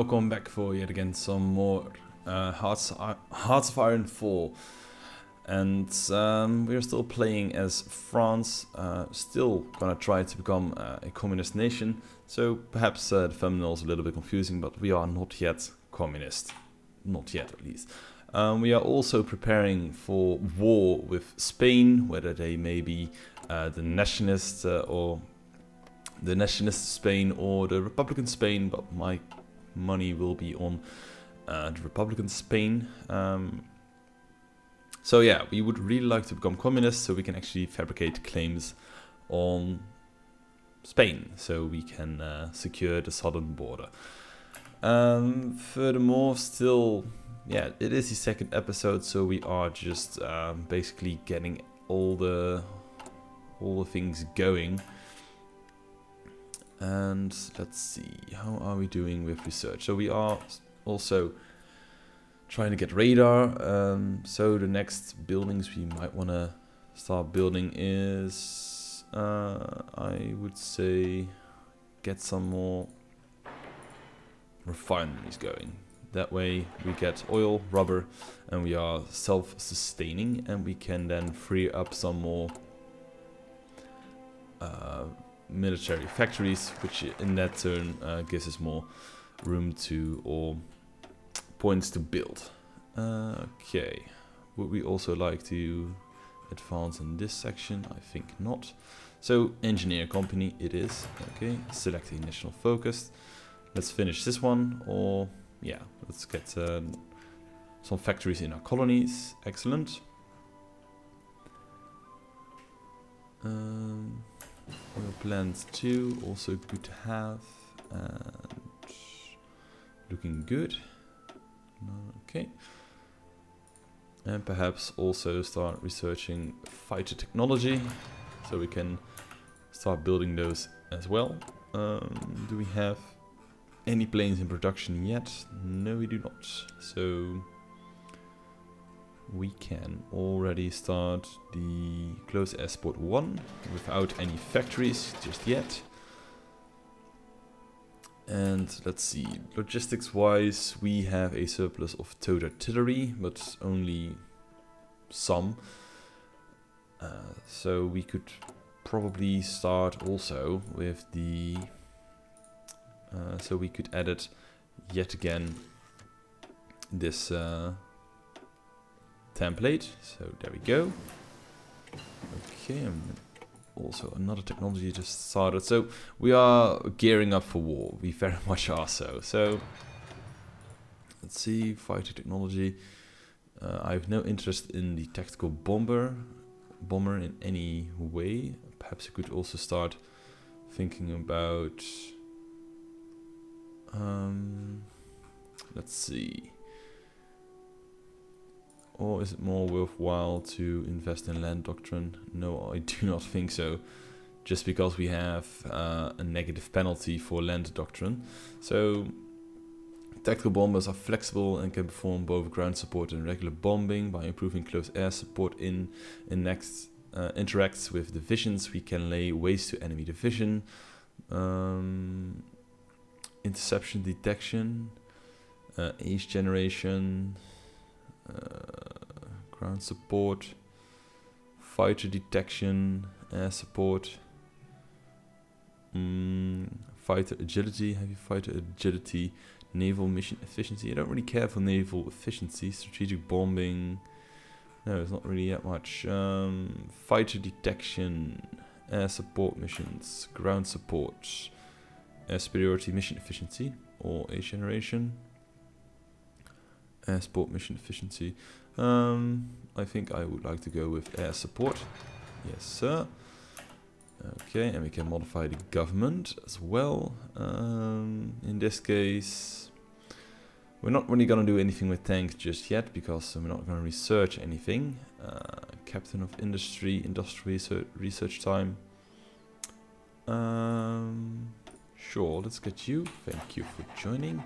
Welcome back for yet again some more uh, Hearts, Hearts of Iron 4 and um, we're still playing as France, uh, still gonna try to become uh, a communist nation. So perhaps uh, the thumbnail is a little bit confusing but we are not yet communist, not yet at least. Um, we are also preparing for war with Spain, whether they may be uh, the nationalist uh, or the nationalist Spain or the Republican Spain, but my money will be on uh, the Republican Spain. Um, so yeah, we would really like to become communists so we can actually fabricate claims on Spain so we can uh, secure the southern border. Um, furthermore, still, yeah, it is the second episode, so we are just um, basically getting all the all the things going. And let's see, how are we doing with research? So we are also trying to get radar. Um, so the next buildings we might want to start building is, uh, I would say, get some more refineries going. That way we get oil, rubber, and we are self-sustaining, and we can then free up some more uh, military factories, which in that turn uh, gives us more room to or points to build. Uh, okay, would we also like to advance in this section? I think not. So engineer company it is. Okay, selecting national focus. Let's finish this one, or yeah, let's get uh, some factories in our colonies. Excellent. Um, Oil plants too, also good to have. And looking good. Okay. And perhaps also start researching fighter technology. So we can start building those as well. Um, do we have any planes in production yet? No, we do not. So we can already start the close support 1 without any factories just yet. And let's see, logistics wise we have a surplus of towed artillery, but only some. Uh, so we could probably start also with the... Uh, so we could edit yet again this uh, template. So there we go. Okay, and also another technology just started. So we are gearing up for war. We very much are so. So let's see, fighter technology. Uh, I have no interest in the tactical bomber, bomber in any way. Perhaps you could also start thinking about. Um, let's see. Or is it more worthwhile to invest in land doctrine? No, I do not think so. Just because we have uh, a negative penalty for land doctrine. So, tactical bombers are flexible and can perform both ground support and regular bombing. By improving close air support in, in next uh, interacts with divisions, we can lay waste to enemy division. Um, interception detection, uh, age generation, uh, ground support, fighter detection, air support, mm, fighter agility, heavy fighter agility, naval mission efficiency. I don't really care for naval efficiency, strategic bombing. No, it's not really that much. Um, fighter detection, air support missions, ground support, air superiority mission efficiency, or a generation air support mission efficiency. Um, I think I would like to go with air support. Yes, sir. Okay, and we can modify the government as well. Um, in this case, we're not really going to do anything with tanks just yet because we're not going to research anything. Uh, Captain of Industry, Industrial research, research time. Um, sure, let's get you. Thank you for joining.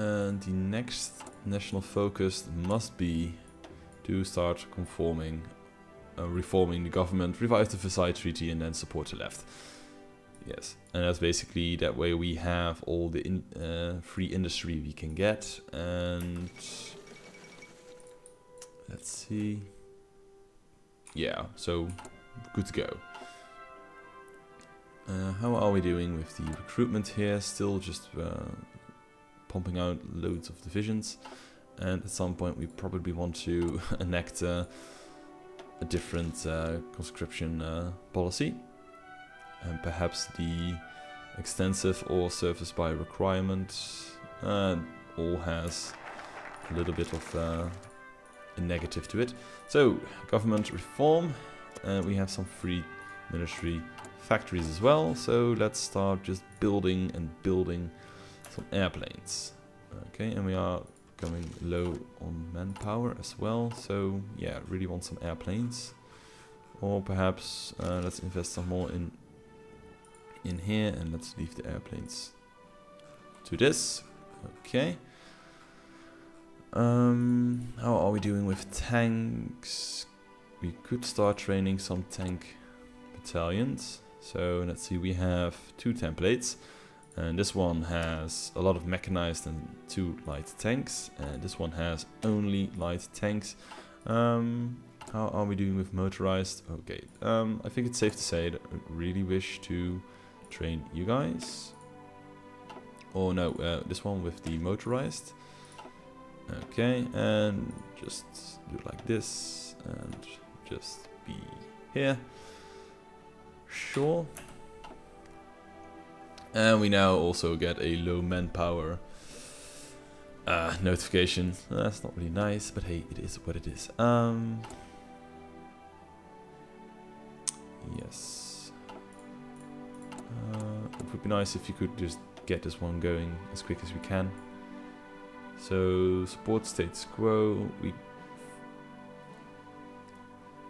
And the next national focus must be to start conforming, uh, reforming the government, revise the Versailles Treaty and then support the left. Yes, and that's basically that way we have all the in, uh, free industry we can get, and let's see. Yeah, so good to go. Uh, how are we doing with the recruitment here? Still just uh, pumping out loads of divisions, and at some point we probably want to enact uh, a different uh, conscription uh, policy. And perhaps the extensive or service by requirement uh, all has a little bit of uh, a negative to it. So, government reform, uh, we have some free military factories as well, so let's start just building and building some airplanes. Okay, and we are going low on manpower as well, so yeah, really want some airplanes. Or perhaps uh, let's invest some more in in here and let's leave the airplanes to this. Okay. Um, how are we doing with tanks? We could start training some tank battalions. So let's see, we have two templates. And this one has a lot of mechanized and two light tanks. And this one has only light tanks. Um, how are we doing with motorized? Okay, um, I think it's safe to say that I really wish to train you guys. Oh no, uh, this one with the motorized. Okay, and just do it like this, and just be here. Sure. And we now also get a low manpower uh, notification. That's not really nice, but hey, it is what it is. Um, yes. Uh, it would be nice if you could just get this one going as quick as we can. So support status quo, we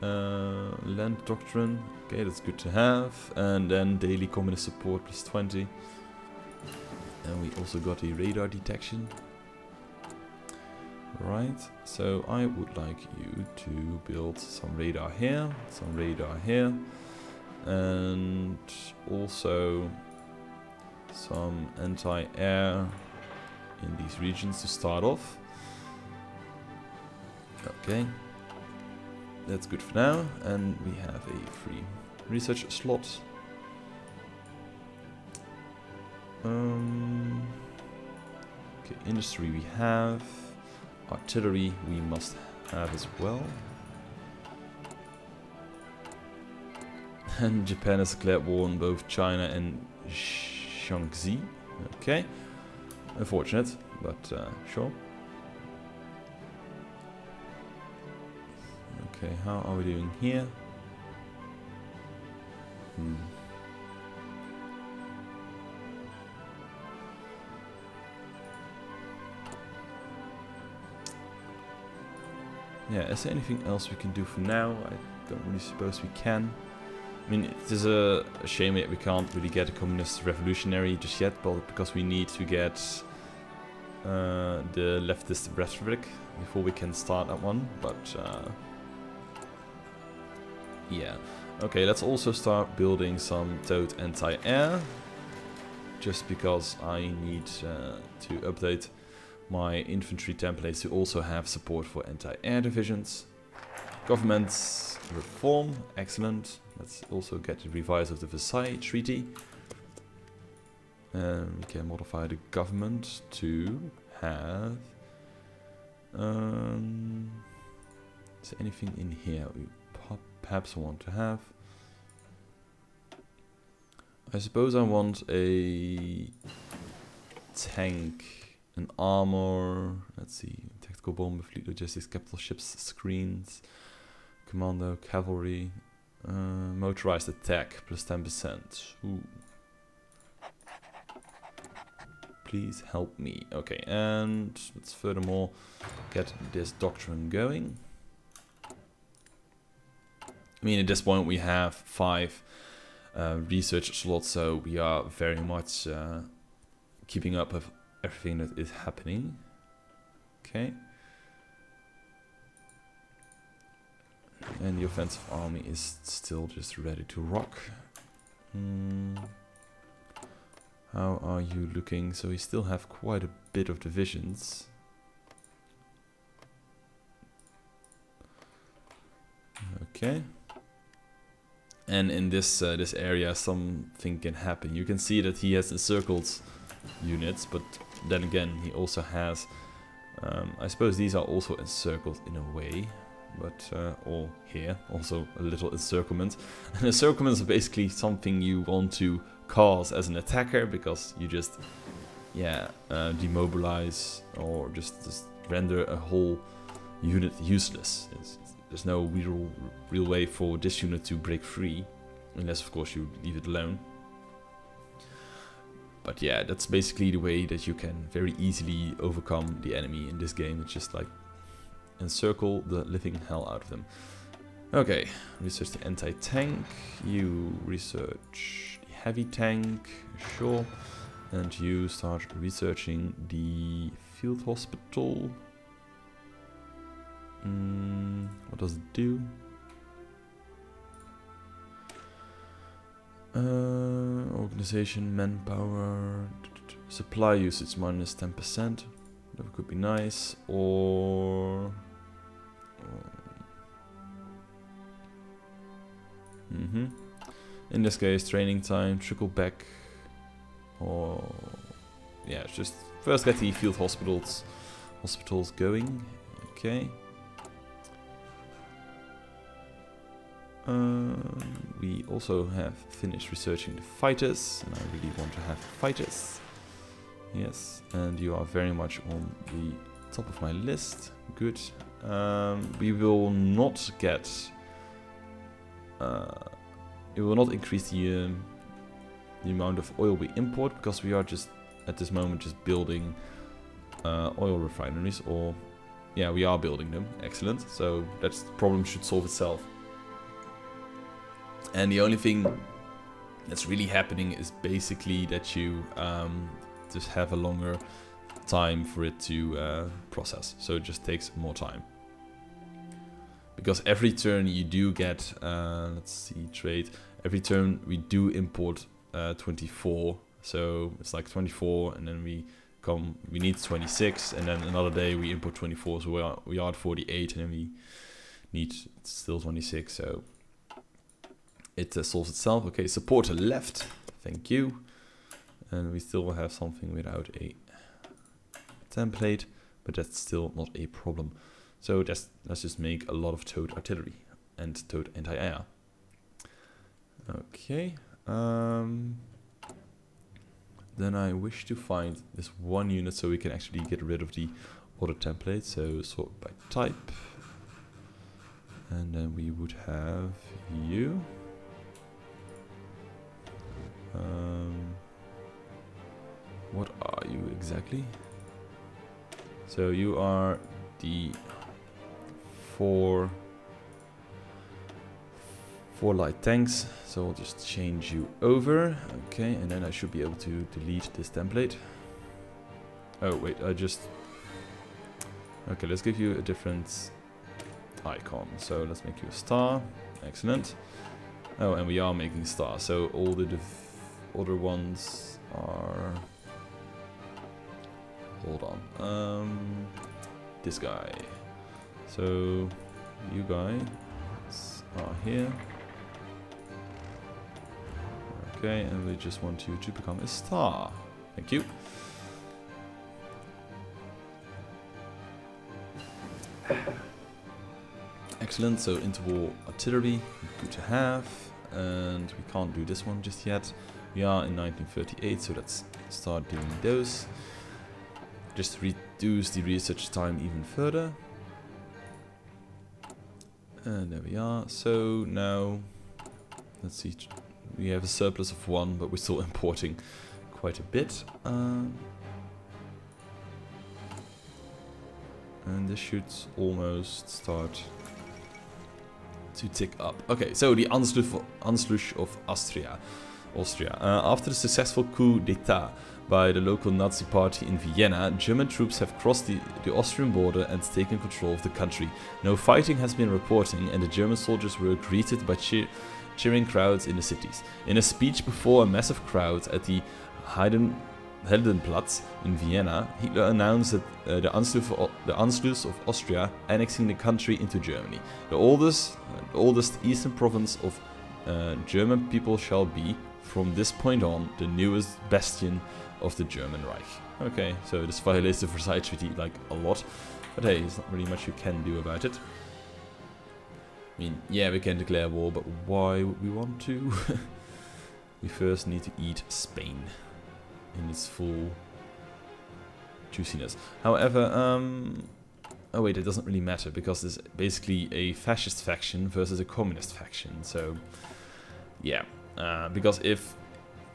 uh, land doctrine, okay that's good to have, and then daily communist support plus 20. And we also got a radar detection. Right, so I would like you to build some radar here, some radar here, and also some anti-air in these regions to start off. Okay, that's good for now, and we have a free research slot. Um, okay, industry we have, artillery we must have as well. And Japan has declared war on both China and Shaanxi. Okay. Unfortunate, but uh, sure. Okay, how are we doing here? Hmm. Yeah, is there anything else we can do for now? I don't really suppose we can. I mean, it is a, shame that we can't really get a communist revolutionary just yet, but because we need to get uh, the leftist rhetoric before we can start that one. But uh, yeah, okay. Let's also start building some towed anti-air, just because I need uh, to update my infantry templates to also have support for anti-air divisions. Governments reform, excellent. Let's also get the revise of the Versailles Treaty. And we can modify the government to have... Um, is there anything in here perhaps I want to have? I suppose I want a tank, an armor, let's see, tactical bomber, fleet logistics, capital ships, screens, commando, cavalry, uh, motorized attack, plus 10%. Ooh. Please help me. Okay, and let's furthermore get this doctrine going. I mean, at this point we have five uh, research slots, so we are very much uh, keeping up with everything that is happening. Okay. And the offensive army is still just ready to rock. Mm. How are you looking? So we still have quite a bit of divisions. Okay. And in this uh, this area something can happen. You can see that he has encircled units, but then again he also has... Um, I suppose these are also encircled in a way, but uh, all here, also a little encirclement. An encirclement is basically something you want to cause as an attacker because you just, yeah, uh, demobilize or just, just render a whole unit useless. It's, there's no real, real way for this unit to break free, unless of course you leave it alone. But yeah, that's basically the way that you can very easily overcome the enemy in this game. It's just like encircle the living hell out of them. Okay, research the anti-tank. You research the heavy tank, sure. And you start researching the field hospital. Mm, what does it do? Uh, organization, manpower, supply usage minus 10%. That could be nice. Or... Mm -hmm. In this case, training time, trickle back. Or... Yeah, just first get the field hospitals hospitals going. Okay. Um, we also have finished researching the fighters, and I really want to have fighters. Yes, and you are very much on the top of my list. Good. Um, we will not get... Uh, it will not increase the, um, the amount of oil we import, because we are just, at this moment, just building uh, oil refineries, or... Yeah, we are building them. Excellent. So that problem should solve itself. And the only thing that's really happening is basically that you um, just have a longer time for it to uh, process. So it just takes more time. Because every turn you do get, uh, let's see, trade. Every turn we do import uh, 24. So it's like 24 and then we come, we need 26 and then another day we import 24. So we are, we are at 48 and then we need still 26. So it uh, solves itself. Okay, support left. Thank you. And we still have something without a template, but that's still not a problem. So just, let's just make a lot of towed artillery and towed anti-air. Okay. Um, then I wish to find this one unit so we can actually get rid of the other template. So sort by type. And then we would have you. Um, what are you exactly? So you are the four four light tanks. So I'll just change you over. Okay, and then I should be able to delete this template. Oh wait, I just Okay, let's give you a different icon. So let's make you a star. Excellent. Oh, and we are making stars. So all the other ones are... Hold on. Um, this guy. So, you guys are here. Okay, and we just want you to become a star. Thank you. Excellent, so interwar artillery, good to have. And we can't do this one just yet. We are in 1938, so let's start doing those. Just reduce the research time even further. And there we are. So now, let's see, we have a surplus of one, but we're still importing quite a bit. Um, and this should almost start to tick up. Okay, so the Anschluss of Austria. Austria. Uh, after the successful coup d'etat by the local Nazi party in Vienna, German troops have crossed the, the Austrian border and taken control of the country. No fighting has been reporting and the German soldiers were greeted by cheer cheering crowds in the cities. In a speech before a massive crowd at the Heiden, Heldenplatz in Vienna, Hitler announced that uh, the, Anschluss of, the Anschluss of Austria annexing the country into Germany. The oldest, uh, oldest eastern province of uh, German people shall be, from this point on, the newest bastion of the German Reich. Okay, so this violates the Versailles Treaty like a lot, but hey, there's not really much you can do about it. I mean, yeah, we can declare war, but why would we want to? we first need to eat Spain in its full juiciness. However, um, oh wait, it doesn't really matter because it's basically a fascist faction versus a communist faction. So, yeah, uh, because if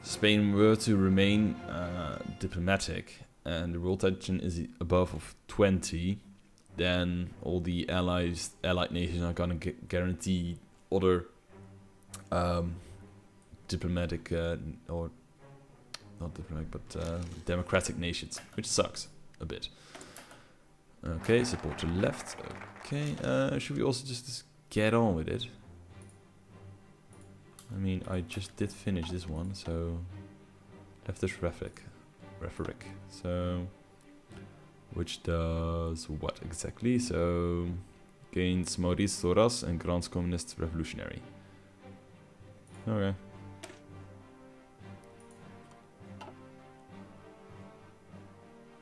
Spain were to remain uh, diplomatic and the world tension is above of 20, then all the allies, allied nations are gonna guarantee other um, diplomatic uh, or not diplomatic, but uh, democratic nations, which sucks a bit. Okay, support to left. Okay, uh, should we also just, just get on with it? I mean, I just did finish this one, so leftist rhetoric, rhetoric. So, which does what exactly? So, gains Maurice Thorez and grants communist revolutionary. Okay.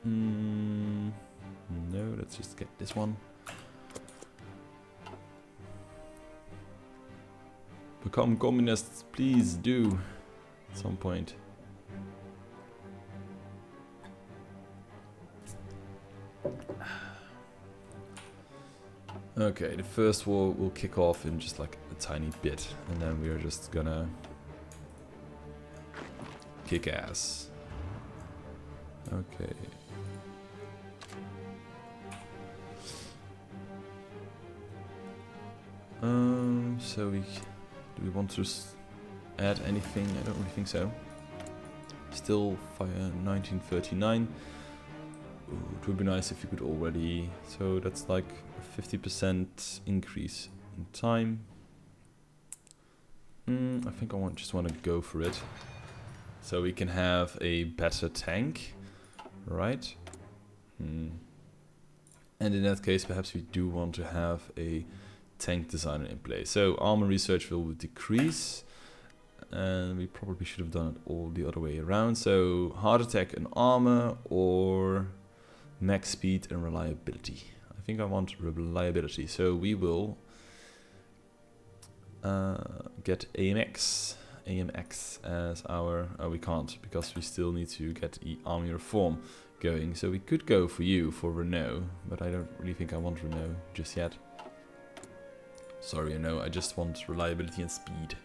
Mm, no, let's just get this one. Become communists, please do. At some point. Okay, the first war will kick off in just like a tiny bit, and then we are just gonna kick ass. Okay. Um, so we want to add anything? I don't really think so. Still fire 1939. Ooh, it would be nice if you could already. So that's like a 50% increase in time. Mm, I think I want just want to go for it. So we can have a better tank, right? Hmm. And in that case, perhaps we do want to have a tank designer in place. So armor research will decrease. And we probably should have done it all the other way around. So hard attack and armor or max speed and reliability. I think I want reliability. So we will uh, get AMX. AMX as our... Oh, we can't because we still need to get the army reform going. So we could go for you, for Renault. But I don't really think I want Renault just yet. Sorry, know, I just want reliability and speed.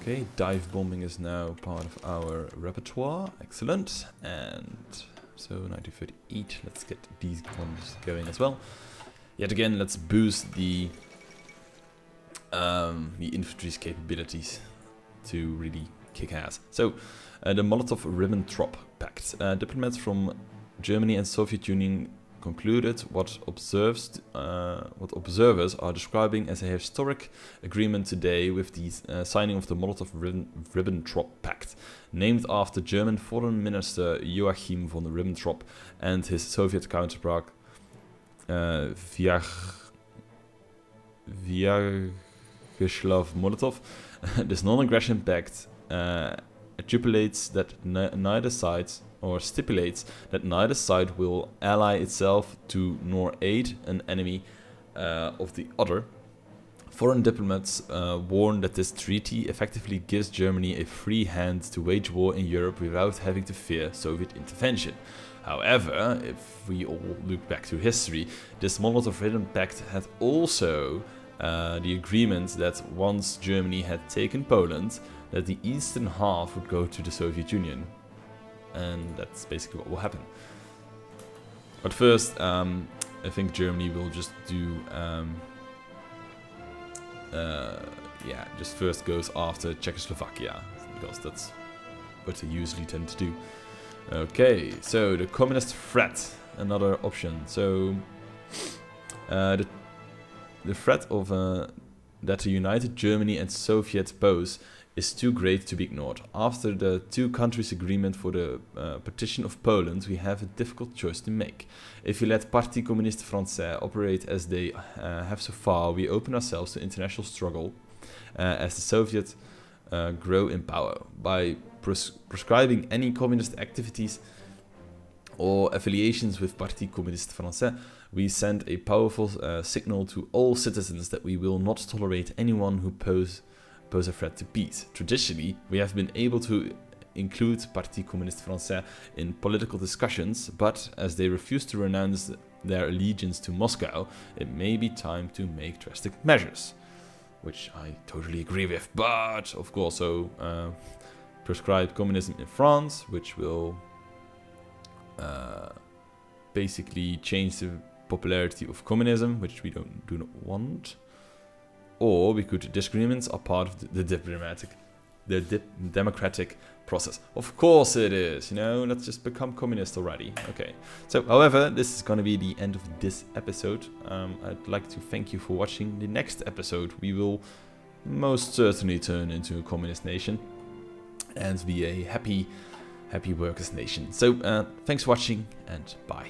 Okay, dive bombing is now part of our repertoire. Excellent. And so 1938, let's get these ones going as well. Yet again, let's boost the um, the infantry's capabilities to really kick ass. So, uh, the Molotov-Ribbentrop Pact. Uh, diplomats from Germany and Soviet Union concluded what observes uh, what observers are describing as a historic agreement today with the uh, signing of the Molotov-Ribbentrop Pact, named after German Foreign Minister Joachim von Ribbentrop and his Soviet counterpart uh, Vyacheslav Molotov. this non-aggression pact uh, attributes that neither side or stipulates that neither side will ally itself to nor aid an enemy uh, of the other. Foreign diplomats uh, warn that this treaty effectively gives Germany a free hand to wage war in Europe without having to fear Soviet intervention. However, if we all look back to history, this Molotov-Ribbentrop Pact had also uh, the agreement that once Germany had taken Poland, that the eastern half would go to the Soviet Union, and that's basically what will happen. But first, um, I think Germany will just do, um, uh, yeah, just first goes after Czechoslovakia, because that's what they usually tend to do. Okay, so the communist threat, another option. So uh, the the threat of uh, that a united Germany and Soviet pose is too great to be ignored. After the two countries' agreement for the uh, partition of Poland, we have a difficult choice to make. If we let Parti Communiste Français operate as they uh, have so far, we open ourselves to international struggle uh, as the Soviets uh, grow in power. By pres prescribing any communist activities or affiliations with Parti Communiste Français, we send a powerful uh, signal to all citizens that we will not tolerate anyone who pose pose a threat to peace. Traditionally, we have been able to include Parti Communiste Français in political discussions, but as they refuse to renounce their allegiance to Moscow, it may be time to make drastic measures. Which I totally agree with, but of course, so uh, prescribe communism in France, which will uh, basically change the popularity of communism, which we don't do not want. Or we could disagreements are part of the, diplomatic, the dip, democratic process. Of course it is, you know, let's just become communist already. Okay. So, however, this is going to be the end of this episode. Um, I'd like to thank you for watching. The next episode, we will most certainly turn into a communist nation and be a happy, happy workers nation. So, uh, thanks for watching and bye.